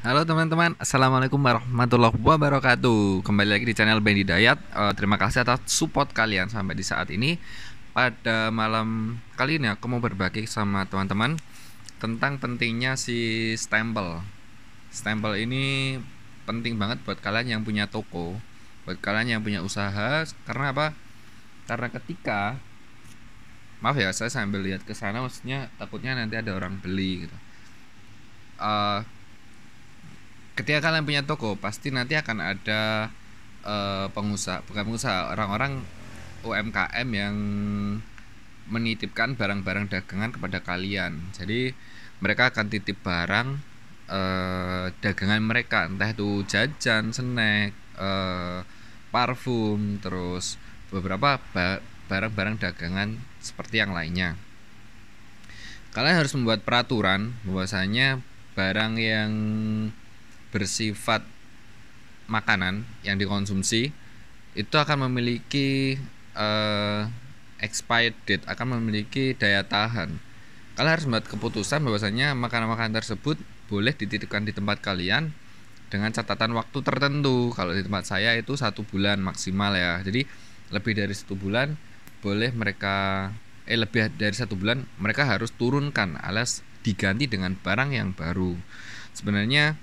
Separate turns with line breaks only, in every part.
Halo teman-teman, Assalamualaikum warahmatullahi wabarakatuh. Kembali lagi di channel Bendy Dayat. Uh, Terima kasih atas support kalian sampai di saat ini. Pada malam kali ini aku mau berbagi sama teman-teman Tentang pentingnya si stempel. Stempel ini penting banget buat kalian yang punya toko Buat kalian yang punya usaha. Karena apa? Karena ketika Maaf ya, saya sambil lihat ke sana Maksudnya takutnya nanti ada orang beli gitu. Uh, ketika kalian punya toko pasti nanti akan ada uh, pengusaha bukan pengusaha orang-orang UMKM yang menitipkan barang-barang dagangan kepada kalian. Jadi mereka akan titip barang uh, dagangan mereka. Entah itu jajan snack uh, parfum terus beberapa barang-barang dagangan seperti yang lainnya. Kalian harus membuat peraturan bahwasanya barang yang bersifat makanan yang dikonsumsi itu akan memiliki uh, expired date akan memiliki daya tahan. Kalian harus membuat keputusan bahwasanya makanan-makanan tersebut boleh dititipkan di tempat kalian dengan catatan waktu tertentu. Kalau di tempat saya itu satu bulan maksimal ya. Jadi lebih dari satu bulan boleh mereka eh lebih dari satu bulan mereka harus turunkan alias diganti dengan barang yang baru. Sebenarnya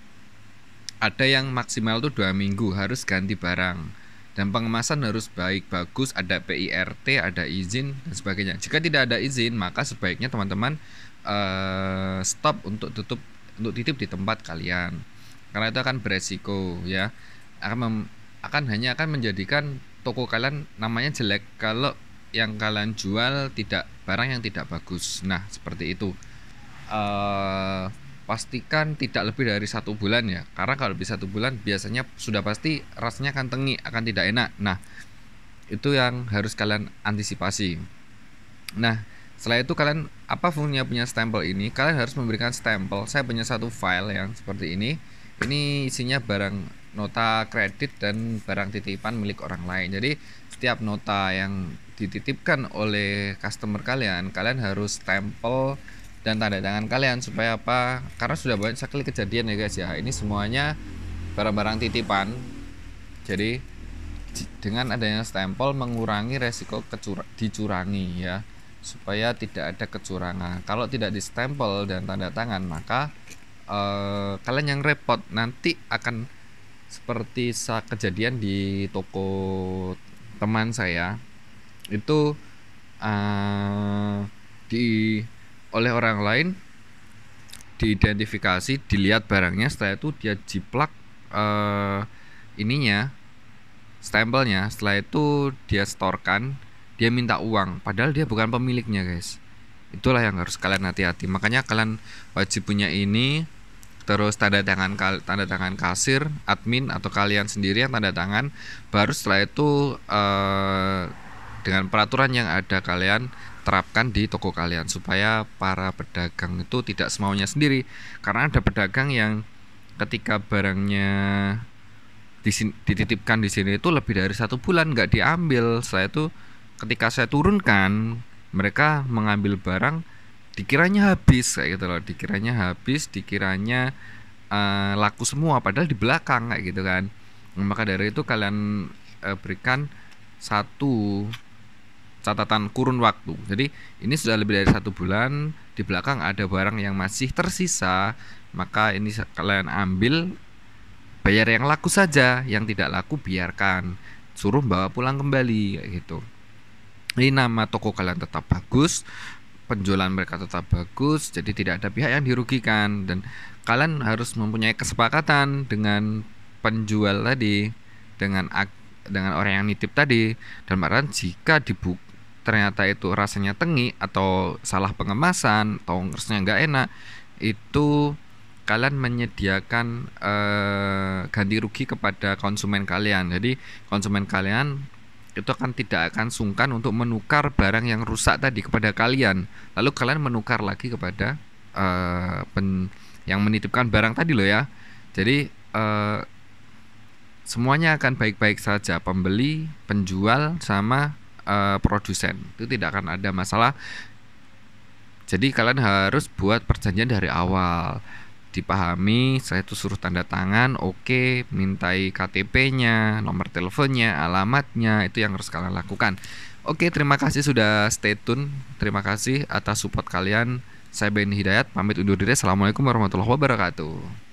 ada yang maksimal tuh dua minggu harus ganti barang. Dan pengemasan harus baik bagus ada PIRT ada izin dan sebagainya. Jika tidak ada izin maka sebaiknya teman-teman uh, stop untuk tutup untuk titip di tempat kalian. Karena itu akan beresiko ya. Akan mem, akan hanya akan menjadikan toko kalian namanya jelek kalau yang kalian jual tidak barang yang tidak bagus. Nah seperti itu. Uh, pastikan tidak lebih dari satu bulan ya. Karena kalau lebih satu bulan biasanya sudah pasti rasanya akan tengi akan tidak enak. Nah itu yang harus kalian antisipasi. Nah setelah itu kalian apa fungsinya punya stempel ini? Kalian harus memberikan stempel. Saya punya satu file yang seperti ini. Ini isinya barang nota kredit dan barang titipan milik orang lain. Jadi setiap nota yang dititipkan oleh customer kalian kalian harus stempel dan tanda tangan kalian supaya apa? Karena sudah banyak sekali kejadian ya guys ya. Ini semuanya barang-barang titipan. Jadi dengan adanya stempel mengurangi resiko kecur dicurangi ya supaya tidak ada kecurangan. Kalau tidak di stempel dan tanda tangan maka eh, kalian yang repot nanti akan seperti saat kejadian di toko teman saya. Itu uh, di oleh orang lain diidentifikasi dilihat barangnya setelah itu dia jiplak uh, ininya stempelnya. Setelah itu dia storekan dia minta uang. Padahal dia bukan pemiliknya guys. Itulah yang harus kalian hati-hati. Makanya kalian wajib punya ini terus tanda tangan tanda tangan kasir admin atau kalian sendiri yang tanda tangan. Baru setelah itu uh, dengan peraturan yang ada kalian terapkan di toko kalian supaya para pedagang itu tidak semaunya sendiri. Karena ada pedagang yang ketika barangnya dititipkan di sini itu lebih dari satu bulan nggak diambil. Saya itu ketika saya turunkan mereka mengambil barang dikiranya habis kayak gitu loh. Dikiranya habis dikiranya uh, laku semua padahal di belakang kayak gitu kan. Maka dari itu kalian uh, berikan satu catatan kurun waktu. Jadi ini sudah lebih dari satu bulan. Di belakang ada barang yang masih tersisa, maka ini kalian ambil bayar yang laku saja, yang tidak laku biarkan. Suruh bawa pulang kembali kayak gitu. Ini nama toko kalian tetap bagus, penjualan mereka tetap bagus, jadi tidak ada pihak yang dirugikan dan kalian harus mempunyai kesepakatan dengan penjual tadi, dengan dengan orang yang nitip tadi dan bahkan jika dibuka ternyata itu rasanya tengi atau salah pengemasan atau rasanya nggak enak itu kalian menyediakan eh, ganti rugi kepada konsumen kalian. Jadi konsumen kalian itu akan tidak akan sungkan untuk menukar barang yang rusak tadi kepada kalian. Lalu kalian menukar lagi kepada eh, pen, yang menitipkan barang tadi loh ya. Jadi eh, semuanya akan baik-baik saja. Pembeli penjual sama uh, produsen. Itu tidak akan ada masalah. Jadi kalian harus buat perjanjian dari awal. Dipahami saya itu suruh tanda tangan oke okay, mintai KTP-nya nomor teleponnya alamatnya itu yang harus kalian lakukan. Oke terima kasih sudah stay tune. Terima kasih atas support kalian. Saya Ben Hidayat pamit undur diri. Assalamualaikum warahmatullahi wabarakatuh